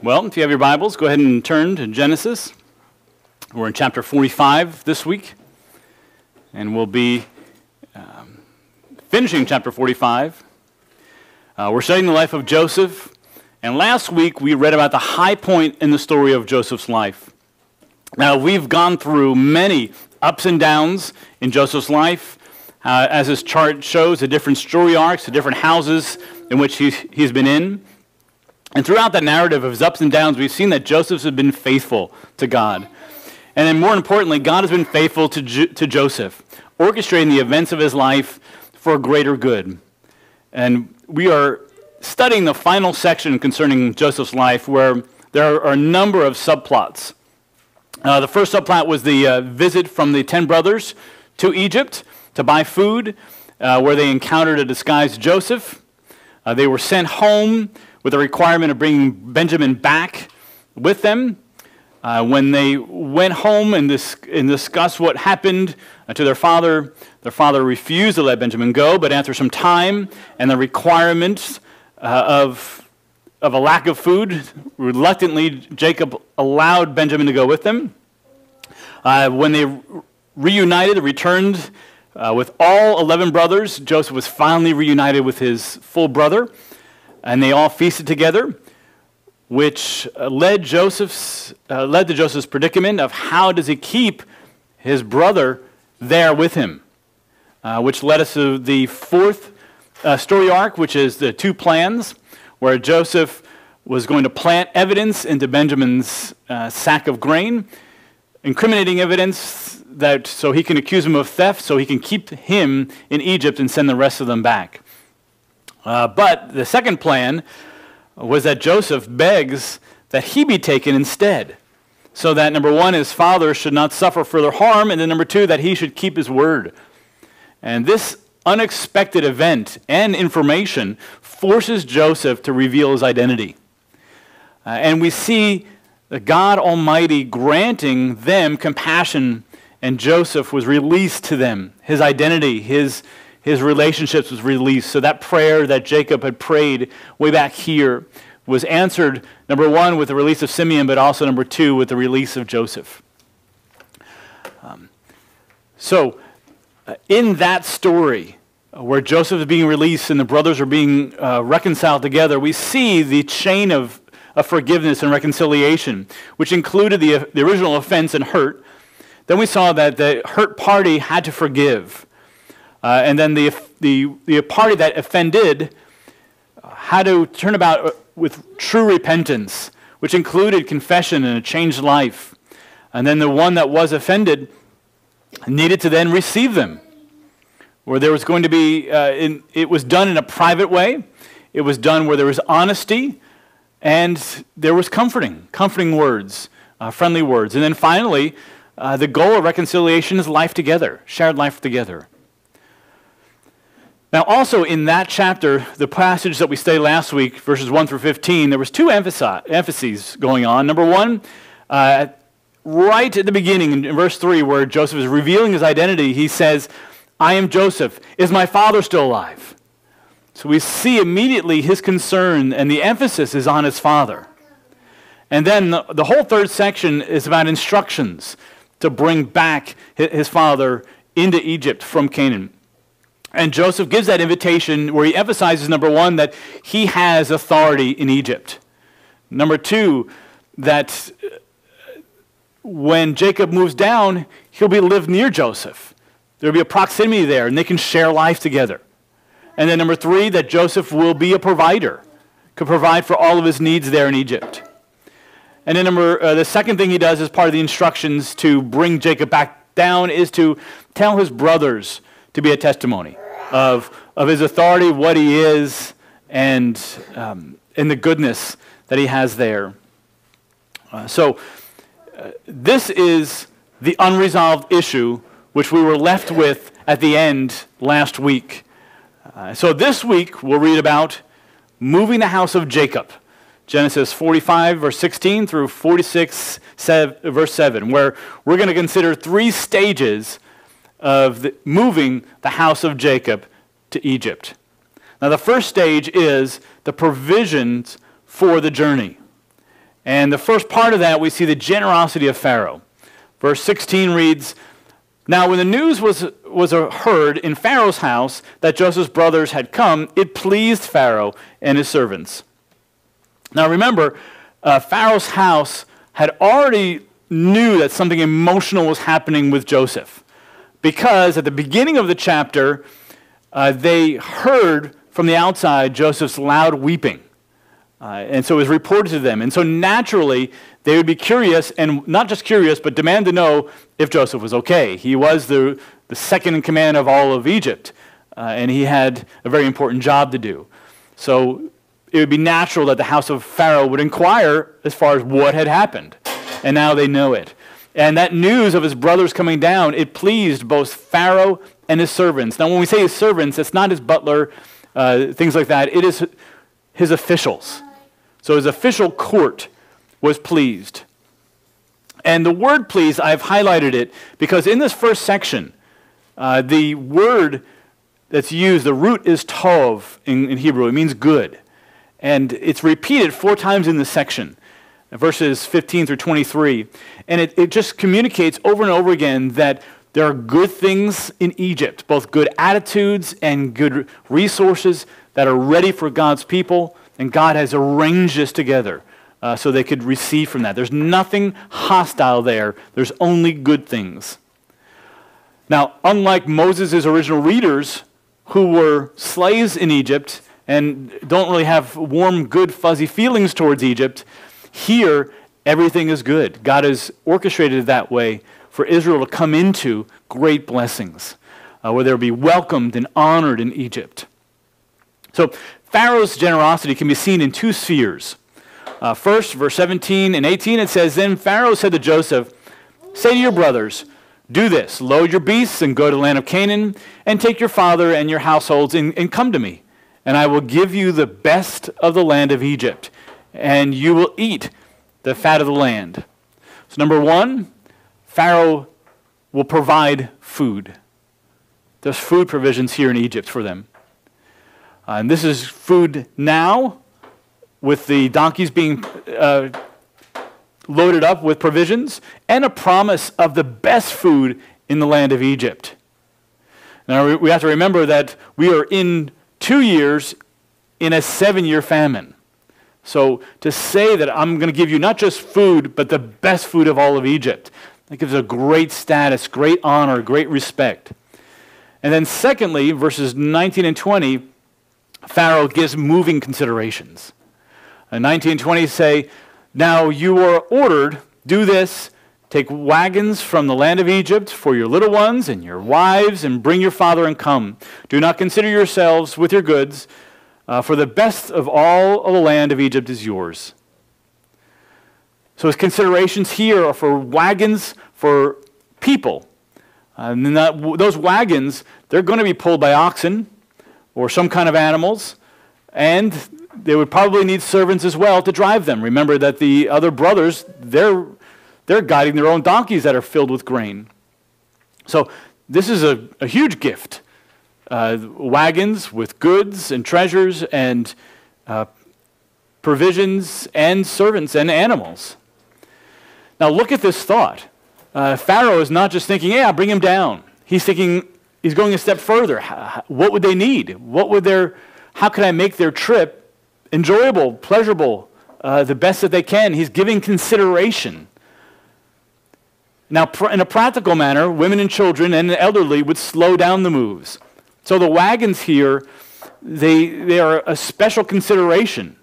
Well, if you have your Bibles, go ahead and turn to Genesis. We're in chapter 45 this week, and we'll be um, finishing chapter 45. Uh, we're studying the life of Joseph, and last week we read about the high point in the story of Joseph's life. Now, we've gone through many ups and downs in Joseph's life. Uh, as this chart shows, the different story arcs, the different houses in which he's, he's been in. And throughout that narrative of his ups and downs, we've seen that Joseph has been faithful to God. And then more importantly, God has been faithful to, jo- to Joseph, orchestrating the events of his life for greater good. And we are studying the final section concerning Joseph's life where there are a number of subplots. Uh, the first subplot was the uh, visit from the ten brothers to Egypt to buy food, uh, where they encountered a disguised Joseph. Uh, they were sent home with the requirement of bringing Benjamin back with them. Uh, when they went home and, dis- and discussed what happened uh, to their father, their father refused to let Benjamin go, but after some time and the requirements uh, of, of a lack of food, reluctantly, Jacob allowed Benjamin to go with them. Uh, when they reunited, returned uh, with all 11 brothers, Joseph was finally reunited with his full brother and they all feasted together, which uh, led Joseph's uh, led to Joseph's predicament of how does he keep his brother there with him, uh, which led us to the fourth uh, story arc, which is the two plans, where Joseph was going to plant evidence into Benjamin's uh, sack of grain, incriminating evidence that so he can accuse him of theft, so he can keep him in Egypt and send the rest of them back. Uh, but the second plan was that Joseph begs that he be taken instead. So that number one, his father should not suffer further harm, and then number two, that he should keep his word. And this unexpected event and information forces Joseph to reveal his identity. Uh, and we see God Almighty granting them compassion, and Joseph was released to them. His identity, his, his relationships was released. So that prayer that Jacob had prayed way back here was answered, number one, with the release of Simeon, but also, number two, with the release of Joseph. Um, so, uh, in that story, uh, where Joseph is being released and the brothers are being uh, reconciled together, we see the chain of, of forgiveness and reconciliation, which included the, the original offense and hurt. Then we saw that the hurt party had to forgive. Uh, and then the, the, the party that offended had to turn about with true repentance, which included confession and a changed life. And then the one that was offended needed to then receive them, where there was going to be, uh, in, it was done in a private way, it was done where there was honesty, and there was comforting, comforting words, uh, friendly words. And then finally, uh, the goal of reconciliation is life together, shared life together. Now, also in that chapter, the passage that we studied last week, verses 1 through 15, there was two emphases going on. Number one, uh, right at the beginning in verse 3, where Joseph is revealing his identity, he says, I am Joseph. Is my father still alive? So we see immediately his concern, and the emphasis is on his father. And then the, the whole third section is about instructions to bring back his father into Egypt from Canaan. And Joseph gives that invitation where he emphasizes, number one, that he has authority in Egypt. Number two, that when Jacob moves down, he'll be live near Joseph. There'll be a proximity there, and they can share life together. And then number three, that Joseph will be a provider, could provide for all of his needs there in Egypt. And then number uh, the second thing he does as part of the instructions to bring Jacob back down is to tell his brothers to be a testimony of, of his authority, what he is, and, um, and the goodness that he has there. Uh, so, uh, this is the unresolved issue which we were left with at the end last week. Uh, so, this week we'll read about moving the house of Jacob. Genesis 45, verse 16 through 46, verse 7, where we're going to consider three stages of the, moving the house of Jacob to Egypt. Now, the first stage is the provisions for the journey. And the first part of that, we see the generosity of Pharaoh. Verse 16 reads Now, when the news was, was heard in Pharaoh's house that Joseph's brothers had come, it pleased Pharaoh and his servants. Now, remember, uh, Pharaoh's house had already knew that something emotional was happening with Joseph. Because at the beginning of the chapter, uh, they heard from the outside Joseph's loud weeping. Uh, and so it was reported to them. And so naturally, they would be curious, and not just curious, but demand to know if Joseph was okay. He was the, the second in command of all of Egypt, uh, and he had a very important job to do. So it would be natural that the house of Pharaoh would inquire as far as what had happened. And now they know it. And that news of his brothers coming down, it pleased both Pharaoh and his servants. Now, when we say his servants, it's not his butler, uh, things like that. It is his officials. So his official court was pleased. And the word pleased, I've highlighted it because in this first section, uh, the word that's used, the root is tov in, in Hebrew. It means good. And it's repeated four times in this section, verses 15 through 23. And it, it just communicates over and over again that there are good things in Egypt, both good attitudes and good resources that are ready for God's people. And God has arranged this together uh, so they could receive from that. There's nothing hostile there, there's only good things. Now, unlike Moses' original readers, who were slaves in Egypt, and don't really have warm, good, fuzzy feelings towards Egypt, here everything is good. God has orchestrated it that way for Israel to come into great blessings, uh, where they'll be welcomed and honored in Egypt. So Pharaoh's generosity can be seen in two spheres. Uh, first, verse 17 and 18, it says, Then Pharaoh said to Joseph, Say to your brothers, do this load your beasts and go to the land of Canaan, and take your father and your households and, and come to me and I will give you the best of the land of Egypt, and you will eat the fat of the land. So, number one, Pharaoh will provide food. There's food provisions here in Egypt for them. Uh, and this is food now, with the donkeys being uh, loaded up with provisions, and a promise of the best food in the land of Egypt. Now, we have to remember that we are in two years in a seven year famine. So to say that I'm going to give you not just food, but the best food of all of Egypt, that gives a great status, great honor, great respect. And then, secondly, verses 19 and 20, Pharaoh gives moving considerations. And 19 and 20 say, Now you are ordered, do this, Take wagons from the land of Egypt for your little ones and your wives, and bring your father and come. Do not consider yourselves with your goods, uh, for the best of all of the land of Egypt is yours. So his considerations here are for wagons for people. And that, those wagons, they're going to be pulled by oxen or some kind of animals, and they would probably need servants as well to drive them. Remember that the other brothers, they're they're guiding their own donkeys that are filled with grain. So this is a, a huge gift. Uh, wagons with goods and treasures and uh, provisions and servants and animals. Now look at this thought. Uh, Pharaoh is not just thinking, yeah, bring him down. He's thinking, he's going a step further. What would they need? What would their, how can I make their trip enjoyable, pleasurable, uh, the best that they can? He's giving consideration. Now, in a practical manner, women and children and the elderly would slow down the moves. So the wagons here, they, they are a special consideration.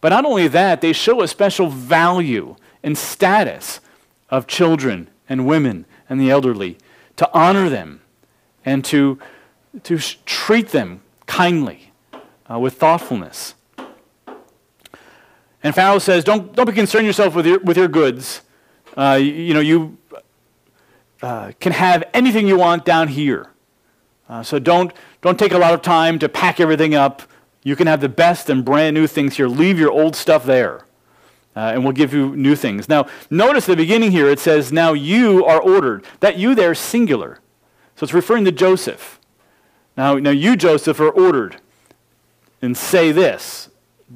But not only that, they show a special value and status of children and women and the elderly to honor them and to, to treat them kindly uh, with thoughtfulness. And Pharaoh says, don't, don't be concerned yourself with your, with your goods uh, you, you, know, you uh, can have anything you want down here. Uh, so don't, don't take a lot of time to pack everything up. You can have the best and brand new things here. Leave your old stuff there. Uh, and we'll give you new things. Now, notice the beginning here, it says, Now you are ordered. That you there is singular. So it's referring to Joseph. Now, now you, Joseph, are ordered. And say this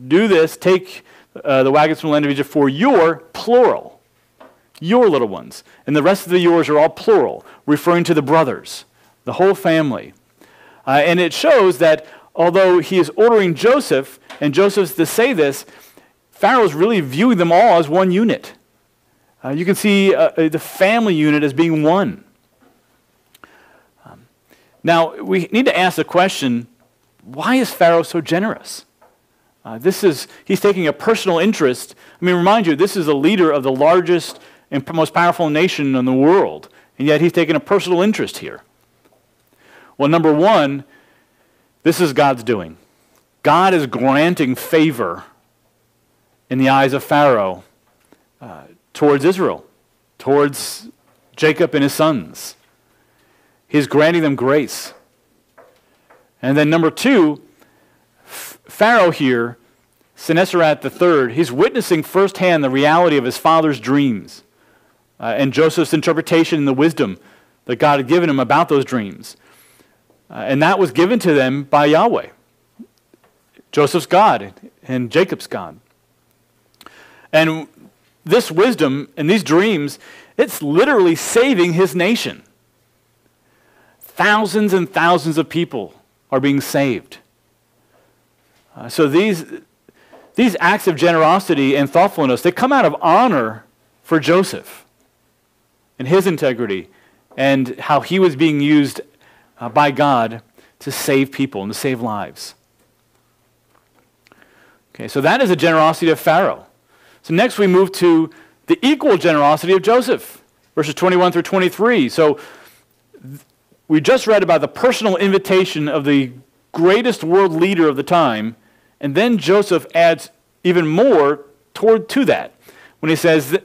do this, take uh, the wagons from the land of Egypt for your, plural, your little ones. And the rest of the yours are all plural, referring to the brothers, the whole family. Uh, and it shows that although he is ordering Joseph, and Joseph's to say this, Pharaoh is really viewing them all as one unit. Uh, you can see uh, uh, the family unit as being one. Um, now, we need to ask the question why is Pharaoh so generous? Uh, this is, he's taking a personal interest. I mean, remind you, this is a leader of the largest and most powerful nation in the world, and yet he's taking a personal interest here. Well, number one, this is God's doing. God is granting favor in the eyes of Pharaoh uh, towards Israel, towards Jacob and his sons. He's granting them grace. And then, number two, Pharaoh here, Senusret III, he's witnessing firsthand the reality of his father's dreams uh, and Joseph's interpretation and the wisdom that God had given him about those dreams. Uh, and that was given to them by Yahweh, Joseph's God and Jacob's God. And this wisdom and these dreams, it's literally saving his nation. Thousands and thousands of people are being saved. Uh, so these, these acts of generosity and thoughtfulness, they come out of honor for Joseph and his integrity and how he was being used uh, by God to save people and to save lives. Okay, so that is the generosity of Pharaoh. So next we move to the equal generosity of Joseph, verses 21 through 23. So we just read about the personal invitation of the greatest world leader of the time, and then Joseph adds even more toward to that when he says,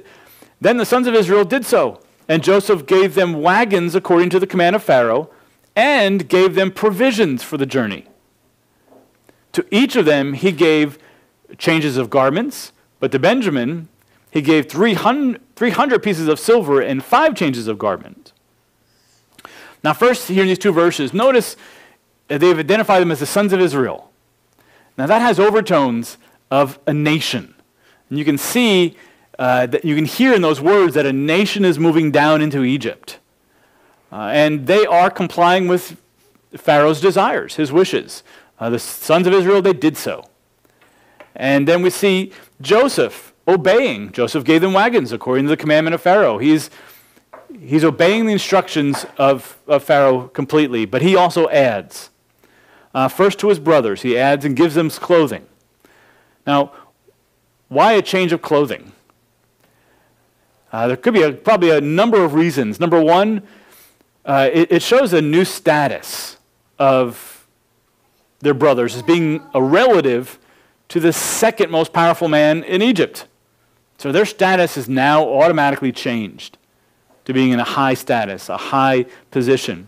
Then the sons of Israel did so, and Joseph gave them wagons according to the command of Pharaoh, and gave them provisions for the journey. To each of them he gave changes of garments but to Benjamin, he gave 300, 300 pieces of silver and five changes of garment. Now, first, here in these two verses, notice they've identified them as the sons of Israel. Now, that has overtones of a nation. And you can see, uh, that you can hear in those words that a nation is moving down into Egypt. Uh, and they are complying with Pharaoh's desires, his wishes. Uh, the sons of Israel, they did so. And then we see Joseph obeying. Joseph gave them wagons according to the commandment of Pharaoh. He's, he's obeying the instructions of, of Pharaoh completely, but he also adds. Uh, first to his brothers, he adds and gives them clothing. Now, why a change of clothing? Uh, there could be a, probably a number of reasons. Number one, uh, it, it shows a new status of their brothers as being a relative to the second most powerful man in Egypt. So their status is now automatically changed to being in a high status, a high position.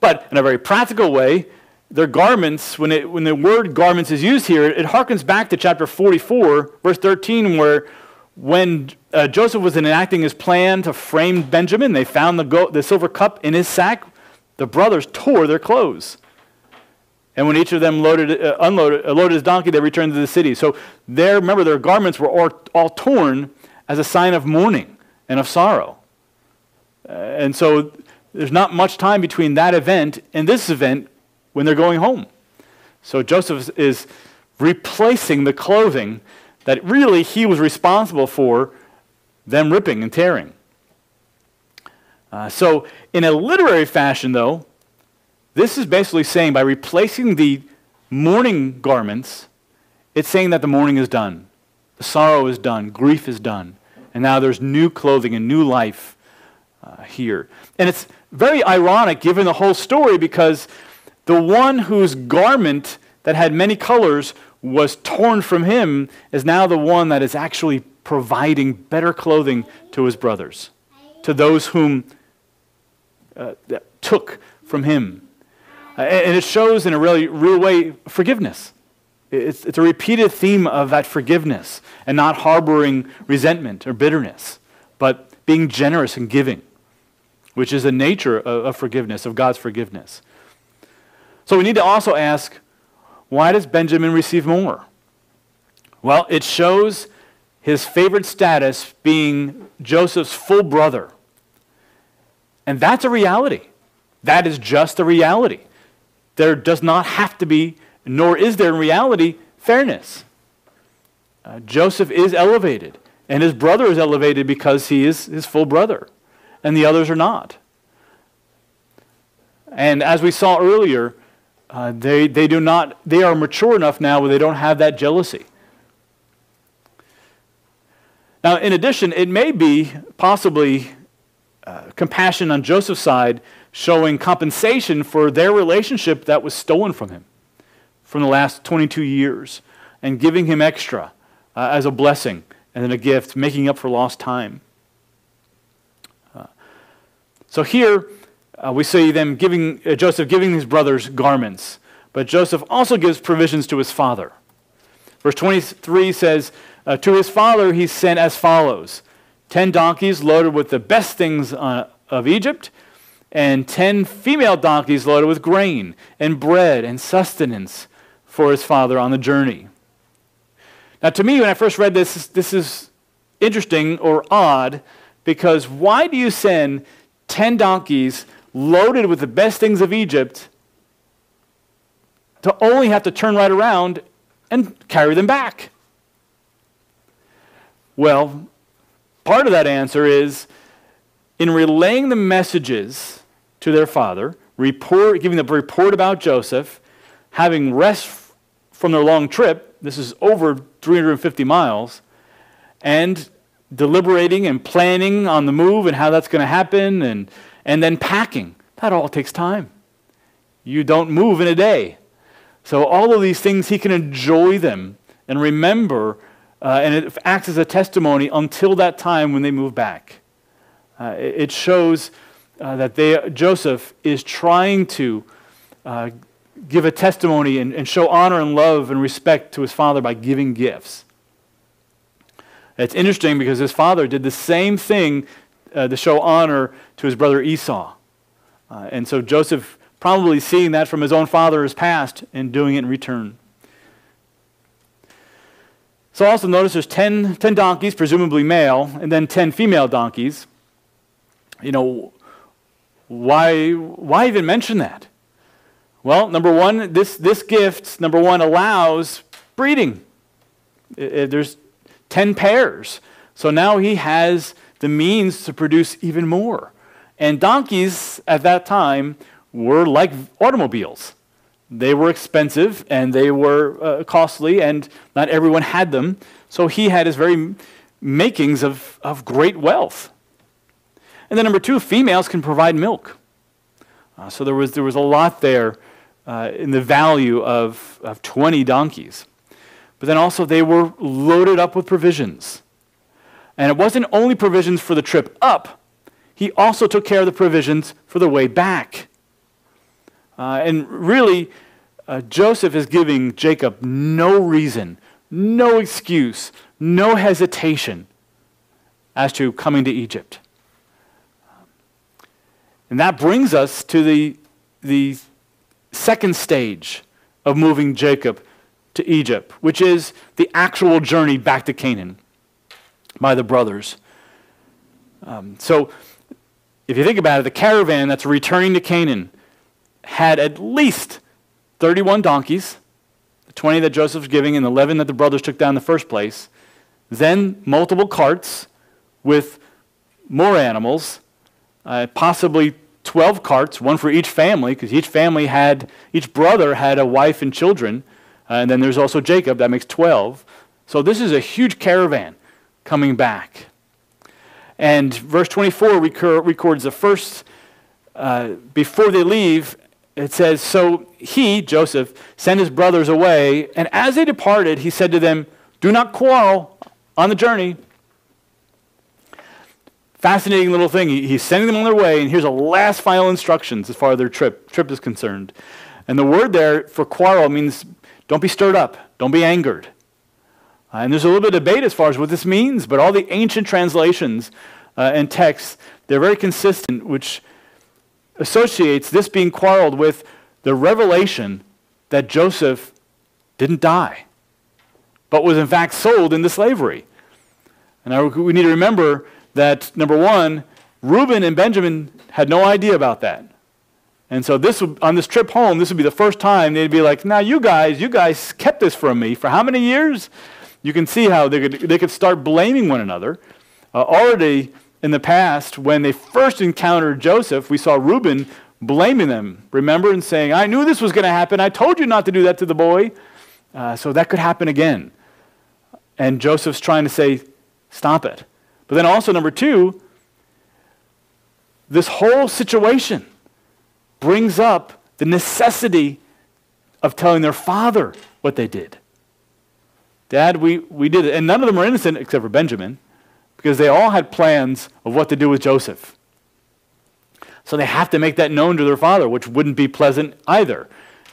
But in a very practical way, their garments, when, it, when the word garments is used here, it harkens back to chapter 44, verse 13, where when uh, Joseph was enacting his plan to frame Benjamin, they found the, the silver cup in his sack. The brothers tore their clothes. And when each of them loaded, uh, unloaded, uh, loaded his donkey, they returned to the city. So there, remember, their garments were all, all torn as a sign of mourning and of sorrow. Uh, and so there's not much time between that event and this event when they're going home. So Joseph is replacing the clothing that really he was responsible for them ripping and tearing. Uh, so, in a literary fashion, though, this is basically saying by replacing the mourning garments, it's saying that the mourning is done. The sorrow is done. Grief is done. And now there's new clothing and new life uh, here. And it's very ironic given the whole story because the one whose garment that had many colors was torn from him is now the one that is actually providing better clothing to his brothers, to those whom uh, took from him. Uh, and it shows in a really real way forgiveness. It's, it's a repeated theme of that forgiveness and not harboring resentment or bitterness, but being generous and giving, which is the nature of, of forgiveness, of God's forgiveness. So we need to also ask why does Benjamin receive more? Well, it shows his favorite status being Joseph's full brother. And that's a reality. That is just a reality. There does not have to be, nor is there in reality, fairness. Uh, Joseph is elevated, and his brother is elevated because he is his full brother, and the others are not. And as we saw earlier, uh, they, they do not, they are mature enough now where they don't have that jealousy. Now, in addition, it may be possibly uh, compassion on Joseph's side showing compensation for their relationship that was stolen from him from the last 22 years and giving him extra uh, as a blessing and then a gift, making up for lost time. Uh, so here uh, we see them giving, uh, Joseph giving his brothers garments, but Joseph also gives provisions to his father. Verse 23 says, uh, To his father he sent as follows ten donkeys loaded with the best things uh, of Egypt and ten female donkeys loaded with grain and bread and sustenance for his father on the journey. Now, to me, when I first read this, this is interesting or odd because why do you send ten donkeys loaded with the best things of Egypt to only have to turn right around and carry them back? Well, part of that answer is in relaying the messages to their father, report, giving the report about Joseph, having rest from their long trip. This is over 350 miles, and deliberating and planning on the move and how that's going to happen, and, and then packing. That all takes time. You don't move in a day. So, all of these things, he can enjoy them and remember, uh, and it acts as a testimony until that time when they move back. Uh, it shows uh, that they, Joseph is trying to uh, give a testimony and, and show honor and love and respect to his father by giving gifts. It's interesting because his father did the same thing uh, to show honor to his brother Esau. Uh, and so Joseph, probably seeing that from his own father's past and doing it in return. So also notice there's 10, 10 donkeys, presumably male, and then 10 female donkeys. You know, why, why even mention that? Well, number one, this, this gift, number one, allows breeding. There's 10 pairs. So now he has the means to produce even more. And donkeys at that time were like automobiles. They were expensive and they were uh, costly, and not everyone had them. So he had his very makings of, of great wealth. And then number two, females can provide milk. Uh, so there was, there was a lot there uh, in the value of, of 20 donkeys. But then also they were loaded up with provisions. And it wasn't only provisions for the trip up, he also took care of the provisions for the way back. Uh, and really, uh, Joseph is giving Jacob no reason, no excuse, no hesitation as to coming to Egypt. And that brings us to the, the second stage of moving Jacob to Egypt, which is the actual journey back to Canaan by the brothers. Um, so, if you think about it, the caravan that's returning to Canaan had at least 31 donkeys, the 20 that Joseph was giving, and the 11 that the brothers took down in the first place, then multiple carts with more animals, uh, possibly 12 carts, one for each family, because each family had, each brother had a wife and children. Uh, and then there's also Jacob, that makes 12. So this is a huge caravan coming back. And verse 24 recur, records the first, uh, before they leave, it says, So he, Joseph, sent his brothers away, and as they departed, he said to them, Do not quarrel on the journey fascinating little thing. he's sending them on their way, and here's a last final instructions as far as their trip, trip is concerned. And the word there for quarrel means don't be stirred up, don't be angered. Uh, and there's a little bit of debate as far as what this means, but all the ancient translations uh, and texts, they're very consistent, which associates this being quarreled with the revelation that Joseph didn't die, but was in fact sold into slavery. And we need to remember that, number one, Reuben and Benjamin had no idea about that. And so this would, on this trip home, this would be the first time they'd be like, now you guys, you guys kept this from me for how many years? You can see how they could, they could start blaming one another. Uh, already in the past, when they first encountered Joseph, we saw Reuben blaming them, remember, and saying, I knew this was going to happen. I told you not to do that to the boy. Uh, so that could happen again. And Joseph's trying to say, stop it. But then also, number two, this whole situation brings up the necessity of telling their father what they did. Dad, we, we did it. And none of them are innocent except for Benjamin because they all had plans of what to do with Joseph. So they have to make that known to their father, which wouldn't be pleasant either.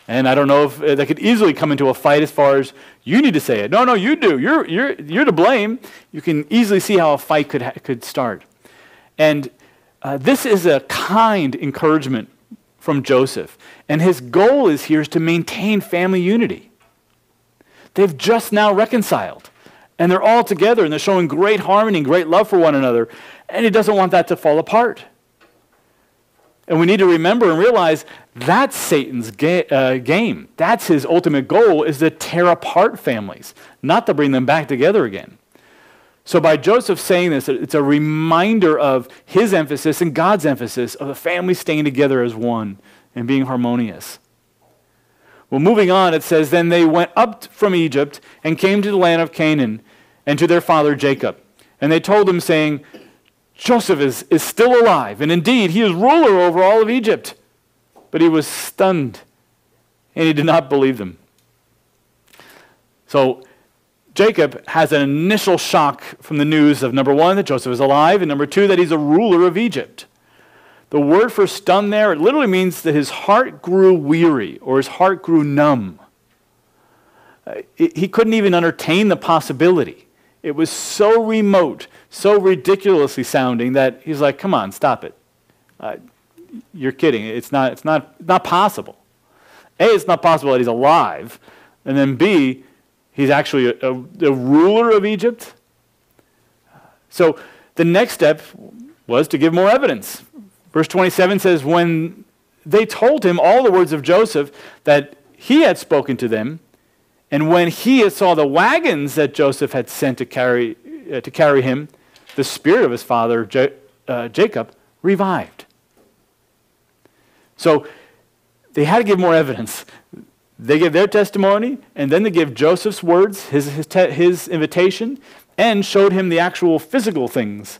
And I don't know if uh, they could easily come into a fight as far as you need to say it. No, no, you do. You're, you're, you're to blame. You can easily see how a fight could, ha- could start. And uh, this is a kind encouragement from Joseph. And his goal is here is to maintain family unity. They've just now reconciled. And they're all together and they're showing great harmony and great love for one another. And he doesn't want that to fall apart. And we need to remember and realize that's Satan's ga- uh, game. That's his ultimate goal is to tear apart families, not to bring them back together again. So by Joseph saying this, it's a reminder of his emphasis and God's emphasis of the family staying together as one and being harmonious. Well, moving on, it says, Then they went up from Egypt and came to the land of Canaan and to their father Jacob. And they told him, saying, Joseph is, is still alive, and indeed he is ruler over all of Egypt. But he was stunned, and he did not believe them. So Jacob has an initial shock from the news of number one, that Joseph is alive, and number two, that he's a ruler of Egypt. The word for stunned there, it literally means that his heart grew weary or his heart grew numb. Uh, he couldn't even entertain the possibility. It was so remote so ridiculously sounding that he's like, come on, stop it. Uh, you're kidding. It's not, it's, not, not possible. A, it's not possible that he's alive. And then B, he's actually a, a, a ruler of Egypt. So the next step was to give more evidence. Verse 27 says, When they told him all the words of Joseph that he had spoken to them, and when he saw the wagons that Joseph had sent to carry, uh, to carry him, the spirit of his father, J- uh, Jacob, revived. So they had to give more evidence. They gave their testimony, and then they gave Joseph's words, his, his, te- his invitation, and showed him the actual physical things.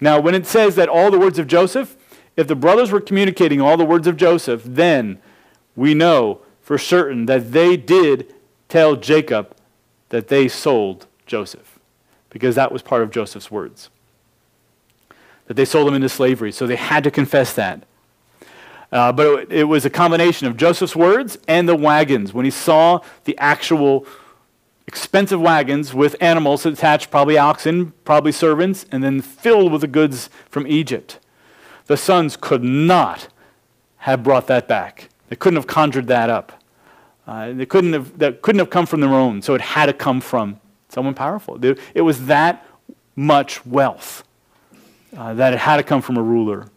Now, when it says that all the words of Joseph, if the brothers were communicating all the words of Joseph, then we know for certain that they did tell Jacob that they sold Joseph because that was part of Joseph's words. That they sold him into slavery, so they had to confess that. Uh, but it, it was a combination of Joseph's words and the wagons. When he saw the actual expensive wagons with animals attached, probably oxen, probably servants, and then filled with the goods from Egypt. The sons could not have brought that back. They couldn't have conjured that up. Uh, they couldn't have, that couldn't have come from their own, so it had to come from someone powerful. It was that much wealth uh, that it had to come from a ruler.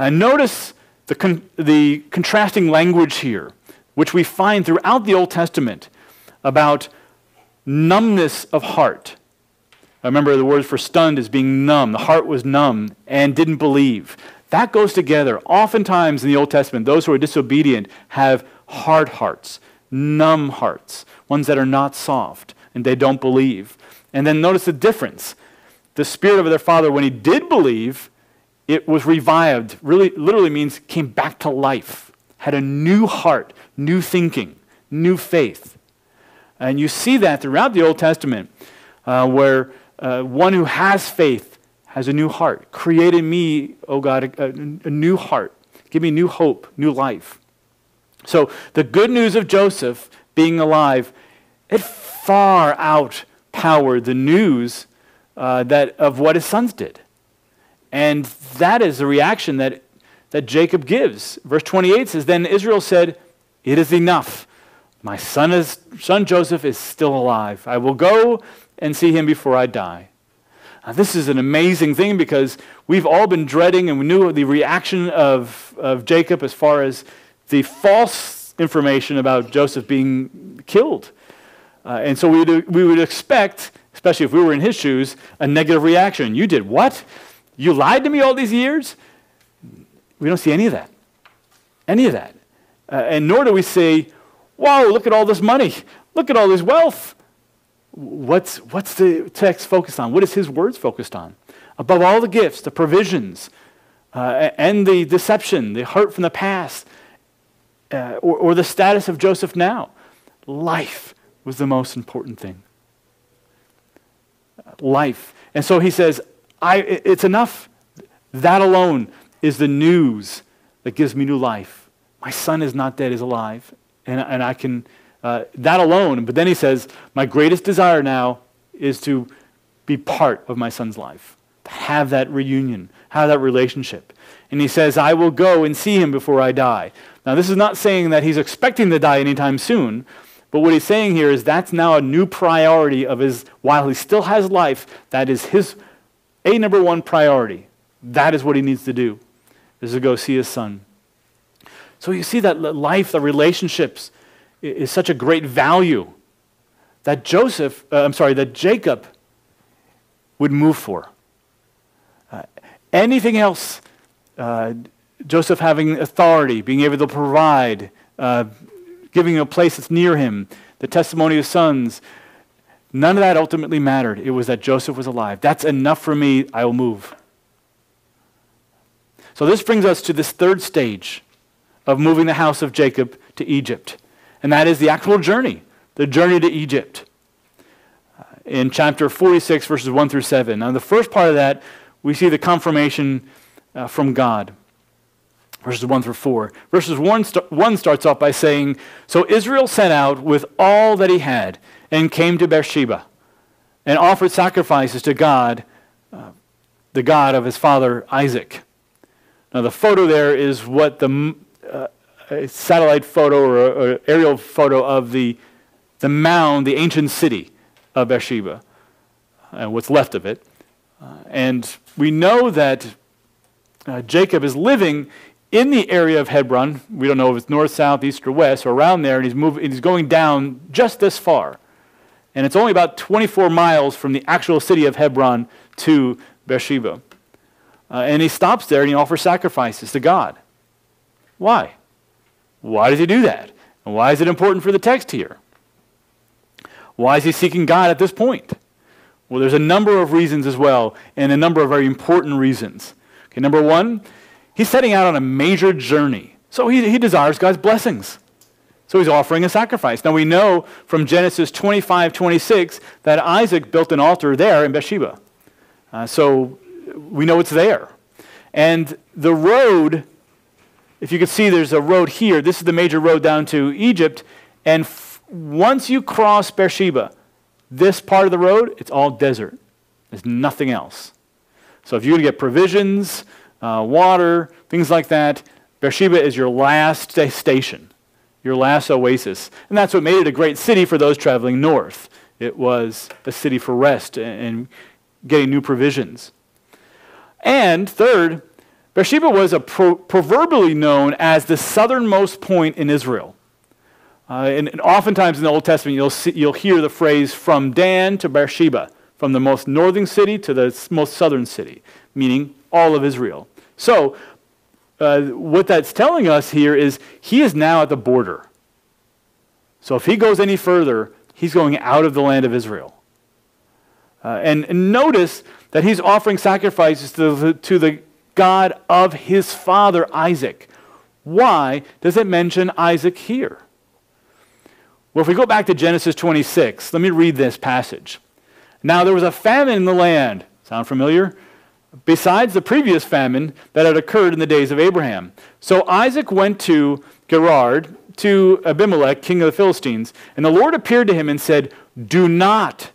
Notice the, con- the contrasting language here, which we find throughout the Old Testament about numbness of heart. I remember the word for stunned is being numb. The heart was numb and didn't believe. That goes together. Oftentimes in the Old Testament, those who are disobedient have hard hearts, numb hearts, ones that are not soft and they don't believe. And then notice the difference. The spirit of their father, when he did believe, it was revived. Really, literally means came back to life, had a new heart, new thinking, new faith. And you see that throughout the Old Testament, uh, where uh, one who has faith has a new heart. Create in me, oh God, a, a new heart. Give me new hope, new life. So the good news of Joseph being alive, it far outpowered the news uh, that, of what his sons did. And that is the reaction that, that Jacob gives. Verse 28 says Then Israel said, It is enough. My son, is, son Joseph is still alive. I will go and see him before I die. Now, this is an amazing thing because we've all been dreading and we knew the reaction of, of Jacob as far as the false information about Joseph being killed. Uh, and so we would, we would expect, especially if we were in his shoes, a negative reaction. You did what? You lied to me all these years? We don't see any of that. Any of that. Uh, and nor do we say, whoa, look at all this money. Look at all this wealth. What's, what's the text focused on? What is his words focused on? Above all the gifts, the provisions, uh, and the deception, the hurt from the past, uh, or, or the status of Joseph now, life was the most important thing. Life. And so he says, I, it's enough. That alone is the news that gives me new life. My son is not dead, is alive. And, and I can, uh, that alone. But then he says, my greatest desire now is to be part of my son's life, have that reunion, have that relationship. And he says, I will go and see him before I die. Now, this is not saying that he's expecting to die anytime soon, but what he's saying here is that's now a new priority of his, while he still has life, that is his a number one priority. That is what he needs to do, is to go see his son. So you see that life, the relationships, is such a great value that Joseph, uh, I'm sorry, that Jacob would move for. Uh, anything else, uh, Joseph having authority, being able to provide, uh, giving a place that's near him, the testimony of sons, none of that ultimately mattered. It was that Joseph was alive. That's enough for me. I will move. So this brings us to this third stage of moving the house of Jacob to Egypt. And that is the actual journey, the journey to Egypt. Uh, in chapter 46, verses 1 through 7. Now, the first part of that, we see the confirmation uh, from God verses 1 through 4. Verses 1, st- 1 starts off by saying, So Israel set out with all that he had and came to Beersheba and offered sacrifices to God, uh, the God of his father Isaac. Now, the photo there is what the uh, satellite photo or, or, aerial photo of the, the mound, the ancient city of Beersheba, and uh, what's left of it. Uh, and we know that uh, Jacob is living in the area of Hebron. We don't know if it's north, south, east, or west, or around there, and he's, moving, he's going down just this far. And it's only about 24 miles from the actual city of Hebron to Beersheba. Uh, and he stops there and he offers sacrifices to God. Why? Why does he do that? And why is it important for the text here? Why is he seeking God at this point? Well, there's a number of reasons as well, and a number of very important reasons. Okay, number one, He's setting out on a major journey. So he, he desires God's blessings. So he's offering a sacrifice. Now we know from Genesis 25, 26 that Isaac built an altar there in Beersheba. Uh, so we know it's there. And the road, if you can see there's a road here, this is the major road down to Egypt. And f- once you cross Beersheba, this part of the road, it's all desert. There's nothing else. So if you're going to get provisions, uh, water, things like that. Beersheba is your last station, your last oasis. And that's what made it a great city for those traveling north. It was a city for rest and getting new provisions. And third, Beersheba was a pro- proverbially known as the southernmost point in Israel. Uh, and, and, oftentimes in the Old Testament, you'll, see, you'll hear the phrase from Dan to Beersheba, from the most northern city to the most southern city, meaning all of Israel. So, uh, what that's telling us here is he is now at the border. So, if he goes any further, he's going out of the land of Israel. Uh, and, and, notice that he's offering sacrifices to the, to the God of his father Isaac. Why does it mention Isaac here? Well, if we go back to Genesis 26, let me read this passage. Now there was a famine in the land. Sound familiar? besides the previous famine that had occurred in the days of Abraham. So Isaac went to Gerar, to Abimelech, king of the Philistines, and the Lord appeared to him and said, Do not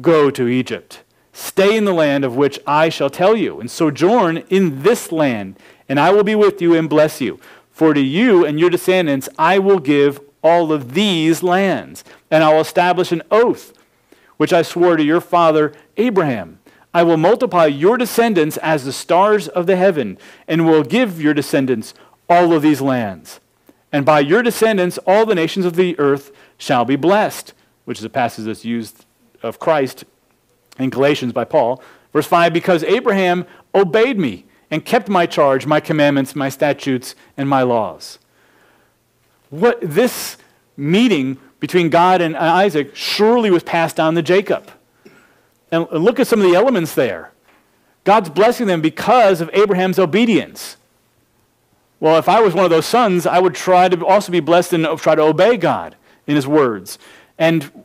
go to Egypt. Stay in the land of which I shall tell you, and sojourn in this land, and I will be with you and bless you. For to you and your descendants I will give all of these lands, and I will establish an oath which I swore to your father Abraham. I will multiply your descendants as the stars of the heaven, and will give your descendants all of these lands. And by your descendants, all the nations of the earth shall be blessed, which is a passage that's used of Christ in Galatians by Paul. Verse 5 Because Abraham obeyed me and kept my charge, my commandments, my statutes, and my laws. What this meeting between God and Isaac surely was passed on to Jacob. And look at some of the elements there. God's blessing them because of Abraham's obedience. Well, if I was one of those sons, I would try to also be blessed and try to obey God in his words. And, and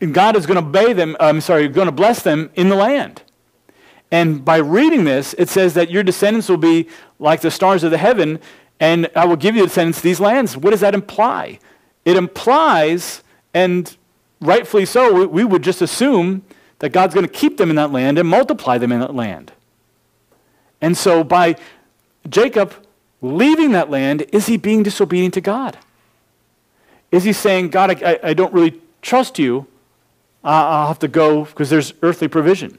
God is going to obey them, I'm sorry, going to bless them in the land. And by reading this, it says that your descendants will be like the stars of the heaven, and I will give you descendants these lands. What does that imply? It implies, and rightfully so, we would just assume that God's going to keep them in that land and multiply them in that land. And so by Jacob leaving that land, is he being disobedient to God? Is he saying, God, I, I don't really trust you. I'll have to go because there's earthly provision.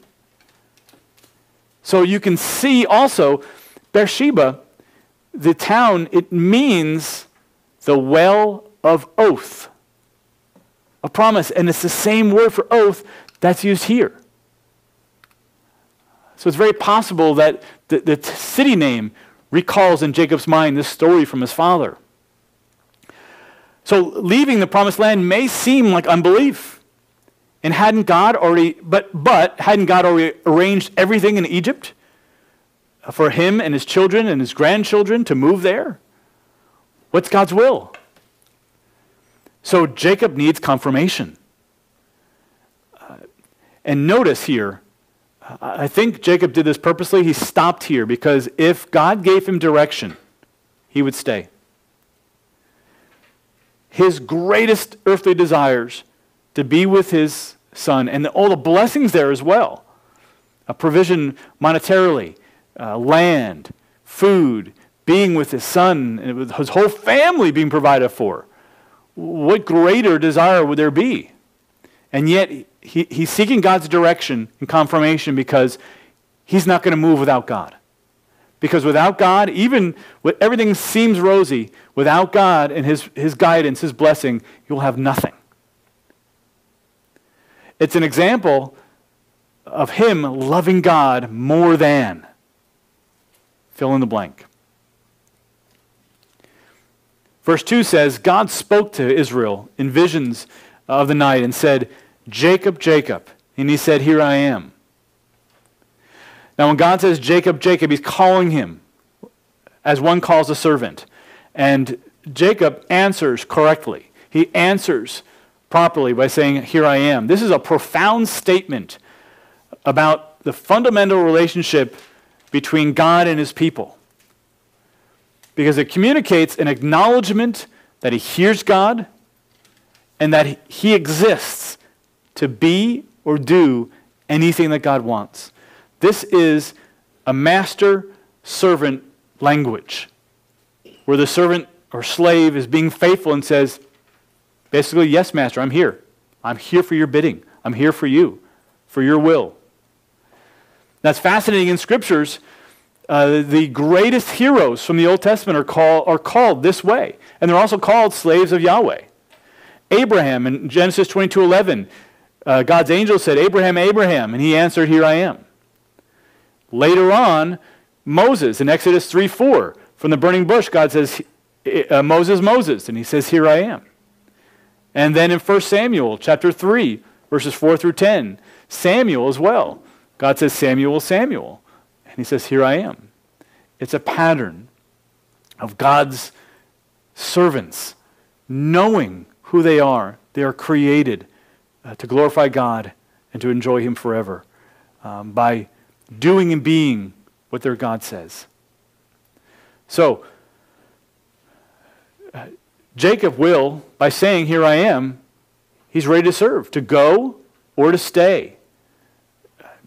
So you can see also, Beersheba, the town, it means the well of oath, a promise. And it's the same word for oath that's used here. So it's very possible that the, the city name recalls in Jacob's mind this story from his father. So leaving the promised land may seem like unbelief. And hadn't God already, but, but hadn't God already arranged everything in Egypt for him and his children and his grandchildren to move there? What's God's will? So Jacob needs confirmation. Uh, and notice here, I think Jacob did this purposely. He stopped here because if God gave him direction, he would stay. His greatest earthly desires to be with his son and all the blessings there as well a provision monetarily, uh, land, food, being with his son, and with his whole family being provided for. What greater desire would there be? And yet, he, he's seeking God's direction and confirmation because he's not going to move without God. Because without God, even when everything seems rosy, without God and his, his guidance, his blessing, you'll have nothing. It's an example of him loving God more than. Fill in the blank. Verse 2 says God spoke to Israel in visions of the night and said, Jacob, Jacob. And he said, Here I am. Now, when God says Jacob, Jacob, he's calling him as one calls a servant. And Jacob answers correctly. He answers properly by saying, Here I am. This is a profound statement about the fundamental relationship between God and his people. Because it communicates an acknowledgement that he hears God and that he exists to be or do anything that God wants. This is a master servant language where the servant or slave is being faithful and says, basically, Yes, master, I'm here. I'm here for your bidding. I'm here for you, for your will. That's fascinating in scriptures. Uh, the greatest heroes from the Old Testament are, call, are called this way, and they're also called slaves of Yahweh. Abraham in Genesis 22 11 uh, God's angel said, Abraham, Abraham, and he answered, Here I am. Later on, Moses in Exodus 3 4, from the burning bush, God says, uh, Moses, Moses, and he says, Here I am. And then in 1 Samuel chapter 3, verses 4 through 10, Samuel as well. God says, Samuel, Samuel. And he says, Here I am. It's a pattern of God's servants knowing who they are. They are created uh, to glorify God and to enjoy Him forever um, by doing and being what their God says. So, Jacob will, by saying, Here I am, he's ready to serve, to go or to stay.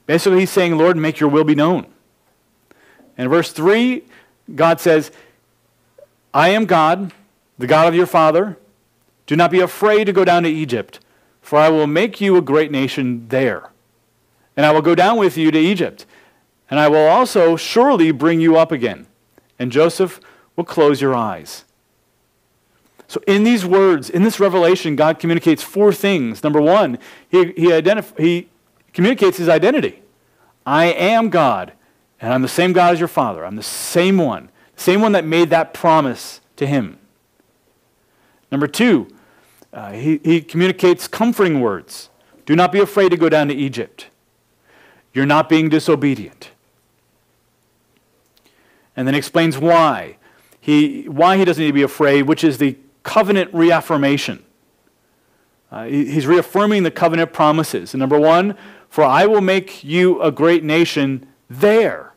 Basically, he's saying, Lord, make your will be known. And verse 3, God says, I am God, the God of your father, do not be afraid to go down to Egypt, for I will make you a great nation there. And I will go down with you to Egypt, and I will also surely bring you up again. And Joseph will close your eyes. So, in these words, in this revelation, God communicates four things. Number one, he, he, identif- he communicates his identity I am God, and I'm the same God as your father. I'm the same one, the same one that made that promise to him. Number two, uh, he, he communicates comforting words. Do not be afraid to go down to Egypt. You're not being disobedient. And then explains why. He, why he doesn't need to be afraid, which is the covenant reaffirmation. Uh, he's reaffirming the covenant promises. And number one, for I will make you a great nation there.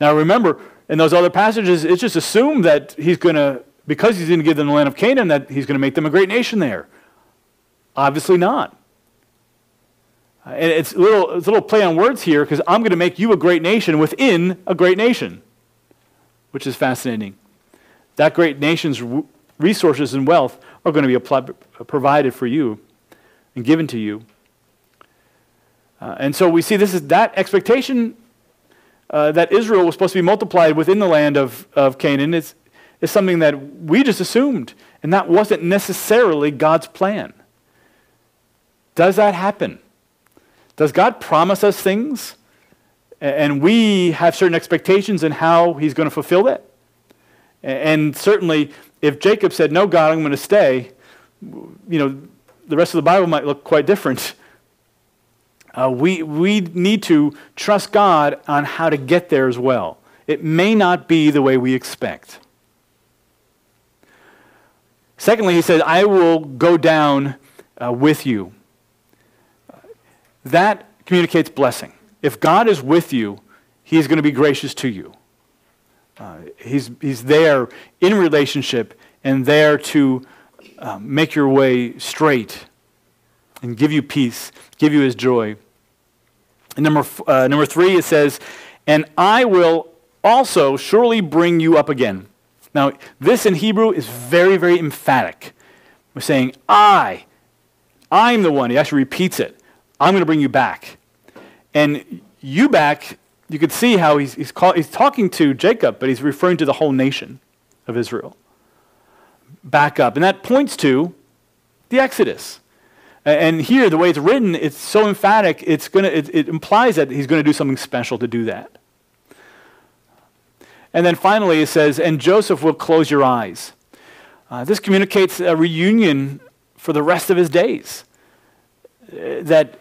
Now remember, in those other passages, it's just assumed that he's going to because he's going to give them the land of Canaan, that he's going to make them a great nation there. Obviously not. Uh, and it's a, little, it's a little play on words here because I'm going to make you a great nation within a great nation, which is fascinating. That great nation's resources and wealth are going to be applied, provided for you and given to you. Uh, and so we see this is that expectation uh, that Israel was supposed to be multiplied within the land of, of Canaan. It's, is something that we just assumed, and that wasn't necessarily God's plan. Does that happen? Does God promise us things, and we have certain expectations in how He's going to fulfill that? And certainly, if Jacob said, No, God, I'm going to stay, you know, the rest of the Bible might look quite different. Uh, we, we need to trust God on how to get there as well. It may not be the way we expect. Secondly, he said, I will go down uh, with you. That communicates blessing. If God is with you, he is going to be gracious to you. Uh, he's, he's there in relationship and there to uh, make your way straight and give you peace, give you his joy. And number, uh, number three, it says, And I will also surely bring you up again. Now, this in Hebrew is very, very emphatic. We're saying, I, I'm the one. He actually repeats it. I'm going to bring you back. And you back, you could see how he's, he's, call, he's talking to Jacob, but he's referring to the whole nation of Israel. Back up. And that points to the Exodus. And here, the way it's written, it's so emphatic, it's gonna, it, it implies that he's going to do something special to do that. And then finally, it says, and Joseph will close your eyes. Uh, this communicates a reunion for the rest of his days. Uh, that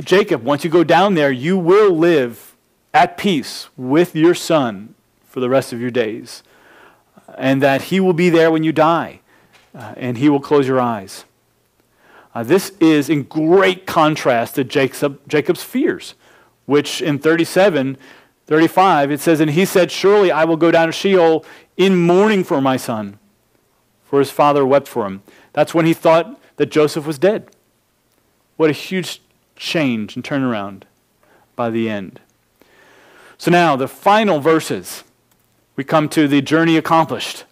Jacob, once you go down there, you will live at peace with your son for the rest of your days. And that he will be there when you die, uh, and he will close your eyes. Uh, this is in great contrast to Jacob, Jacob's fears, which in 37 35, it says, And he said, Surely I will go down to Sheol in mourning for my son, for his father wept for him. That's when he thought that Joseph was dead. What a huge change and turnaround by the end. So now, the final verses. We come to the journey accomplished.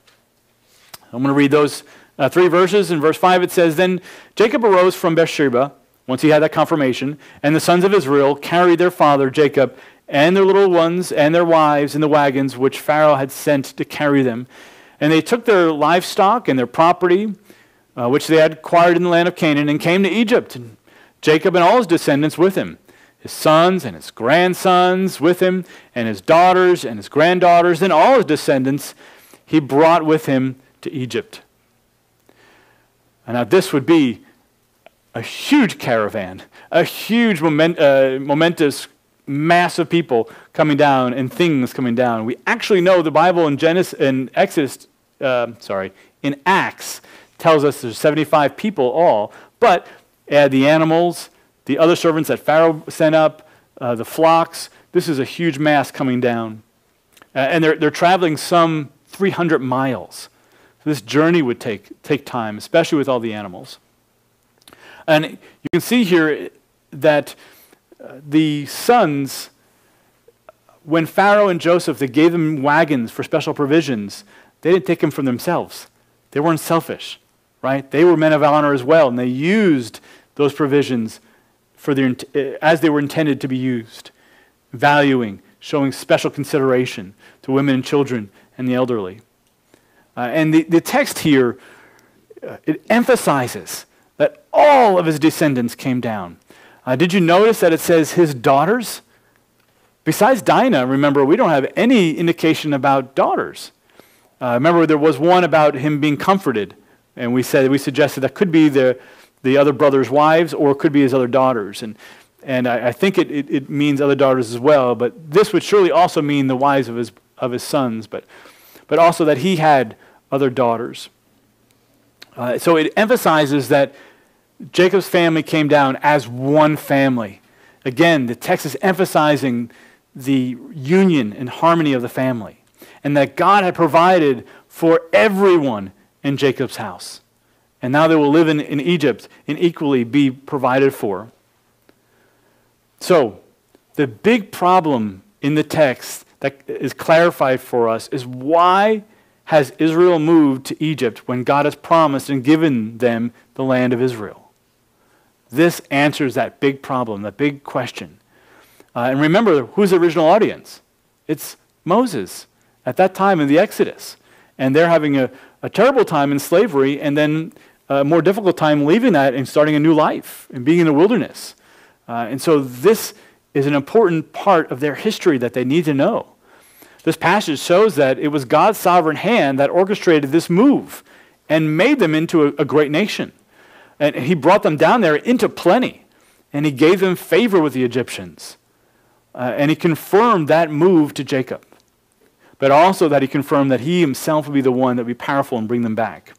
I'm going to read those uh, three verses. In verse 5, it says Then Jacob arose from Beersheba, once he had that confirmation, and the sons of Israel carried their father Jacob and their little ones and their wives in the wagons which Pharaoh had sent to carry them. And they took their livestock and their property, uh, which they had acquired in the land of Canaan, and came to Egypt. And Jacob and all his descendants with him, his sons and his grandsons with him, and his daughters and his granddaughters, and all his descendants he brought with him to Egypt. And now this would be a huge caravan, a huge moment, uh, momentous mass of people coming down and things coming down. We actually know the Bible in Genesis in Exodus, uh, sorry, in Acts tells us there's 75 people all, but add the animals, the other servants that Pharaoh sent up, uh, the flocks. This is a huge mass coming down. Uh, and they're, they're traveling some 300 miles. So this journey would take, take time, especially with all the animals. And you can see here that the sons, when Pharaoh and Joseph, they gave them wagons for special provisions, they didn't take them from themselves. They weren't selfish, right? They were men of honor as well, and they used those provisions for their, uh, as they were intended to be used, valuing, showing special consideration to women and children and the elderly. Uh, and the, the text here, uh, it emphasizes that all of his descendants came down. Uh, did you notice that it says his daughters? Besides Dinah, remember, we don't have any indication about daughters. Uh, remember, there was one about him being comforted, and we said we suggested that could be the, the other brothers' wives or it could be his other daughters. And, and I, I think it, it, it, means other daughters as well, but this would surely also mean the wives of his, of his sons, but, but also that he had other daughters. Uh, so it emphasizes that Jacob's family came down as one family. Again, the text is emphasizing the union and harmony of the family, and that God had provided for everyone in Jacob's house. And now they will live in, in Egypt and equally be provided for. So, the big problem in the text that is clarified for us is why has Israel moved to Egypt when God has promised and given them the land of Israel? This answers that big problem, that big question. Uh, and remember, who's the original audience? It's Moses at that time in the Exodus. And they're having a, a terrible time in slavery and then a more difficult time leaving that and starting a new life and being in the wilderness. Uh, and so this is an important part of their history that they need to know. This passage shows that it was God's sovereign hand that orchestrated this move and made them into a, a great nation. And he brought them down there into plenty, and he gave them favor with the Egyptians. Uh, and he confirmed that move to Jacob, but also that he confirmed that he himself would be the one that would be powerful and bring them back.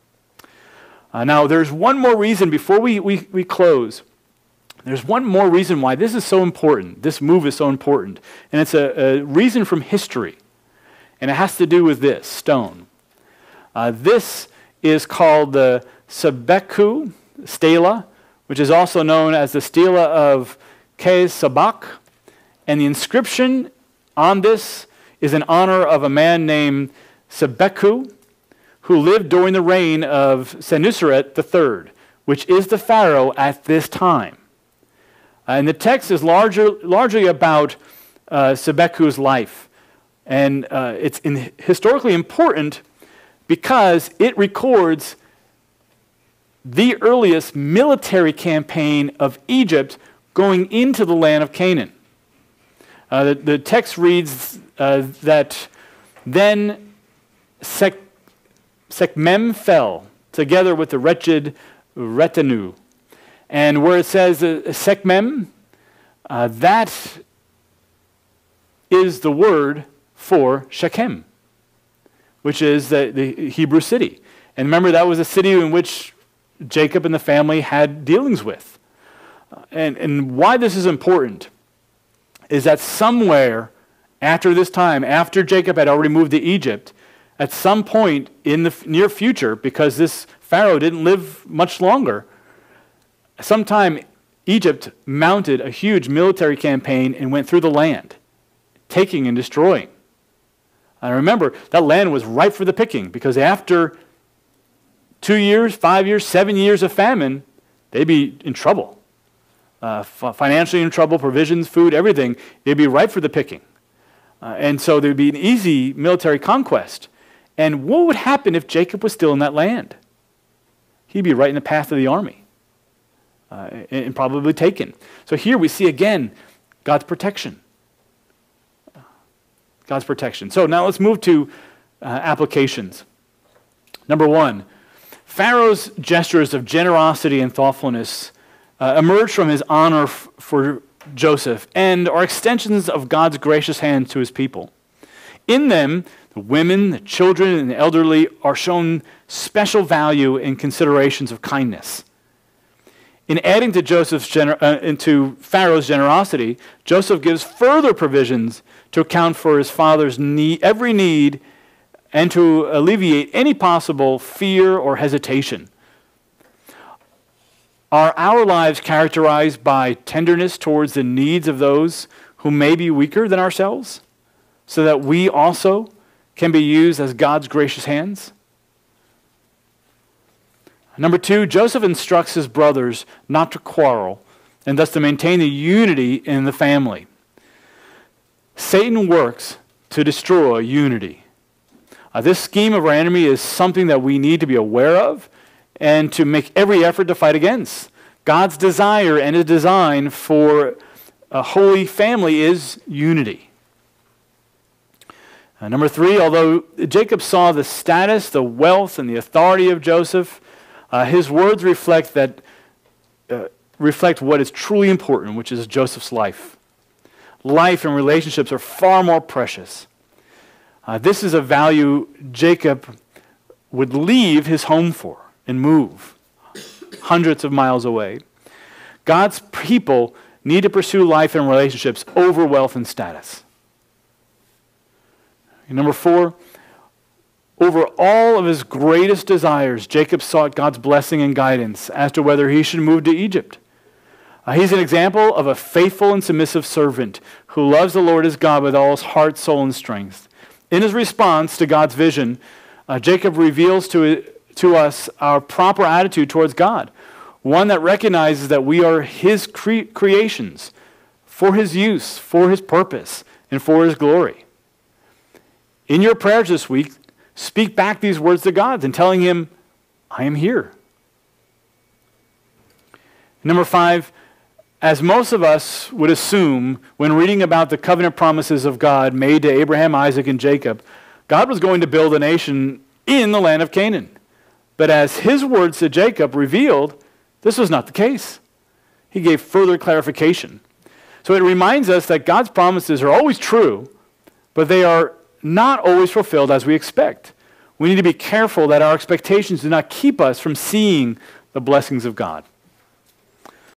Uh, now, there's one more reason before we, we, we close. There's one more reason why this is so important. This move is so important. And it's a, a reason from history. And it has to do with this stone. Uh, this is called the Sebeku stela, which is also known as the stela of Khusobek. And the inscription on this is in honor of a man named Sebeku, who lived during the reign of Senusret III, which is the Pharaoh at this time. And the text is larger, largely about uh, Sebeku's life. And uh, it's in, historically important because it records the earliest military campaign of Egypt going into the land of Canaan. Uh, the, the, text reads uh, that then Sek, Sekhmem fell together with the wretched retinue. And where it says uh, Sekhmem, uh, that is the word for Shechem, which is the, the Hebrew city. And remember, that was a city in which Jacob and the family had dealings with. And, and why this is important is that somewhere after this time, after Jacob had already moved to Egypt, at some point in the near future, because this Pharaoh didn't live much longer, sometime Egypt mounted a huge military campaign and went through the land, taking and destroying. And remember, that land was ripe for the picking because after two years, five years, seven years of famine, they'd be in trouble. Uh, financially in trouble, provisions, food, everything, they'd be ripe for the picking. Uh, and so there'd be an easy military conquest. And what would happen if Jacob was still in that land? He'd be right in the path of the army uh, and, and probably taken. So here we see again God's protection. God's protection. So now let's move to uh, applications. Number one, Pharaoh's gestures of generosity and thoughtfulness uh, emerge from his honor f- for Joseph and are extensions of God's gracious hand to his people. In them, the women, the children, and the elderly are shown special value in considerations of kindness. In adding to Joseph's gener- uh, into Pharaoh's generosity, Joseph gives further provisions to account for his father's need, every need and to alleviate any possible fear or hesitation. Are our lives characterized by tenderness towards the needs of those who may be weaker than ourselves, so that we also can be used as God's gracious hands? Number two, Joseph instructs his brothers not to quarrel and thus to maintain the unity in the family. Satan works to destroy unity. Uh, this scheme of our enemy is something that we need to be aware of and to make every effort to fight against. God's desire and his design for a holy family is unity. Uh, number three, although Jacob saw the status, the wealth, and the authority of Joseph, uh, his words reflect that uh, reflect what is truly important, which is Joseph's life. Life and relationships are far more precious. Uh, this is a value Jacob would leave his home for and move hundreds of miles away. God's people need to pursue life and relationships over wealth and status. number four, over all of his greatest desires, Jacob sought God's blessing and guidance as to whether he should move to Egypt. Uh, he's an example of a faithful and submissive servant who loves the Lord his God with all his heart, soul, and strength. In his response to God's vision, uh, Jacob reveals to, to us our proper attitude towards God, one that recognizes that we are his cre- creations for his use, for his purpose, and for his glory. In your prayers this week, speak back these words to God and telling him, I am here. Number five, as most of us would assume when reading about the covenant promises of God made to Abraham, Isaac, and Jacob, God was going to build a nation in the land of Canaan. But as his words to Jacob revealed, this was not the case. He gave further clarification. So it reminds us that God's promises are always true, but they are not always fulfilled as we expect. We need to be careful that our expectations do not keep us from seeing the blessings of God.